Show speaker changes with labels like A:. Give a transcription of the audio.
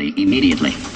A: immediately.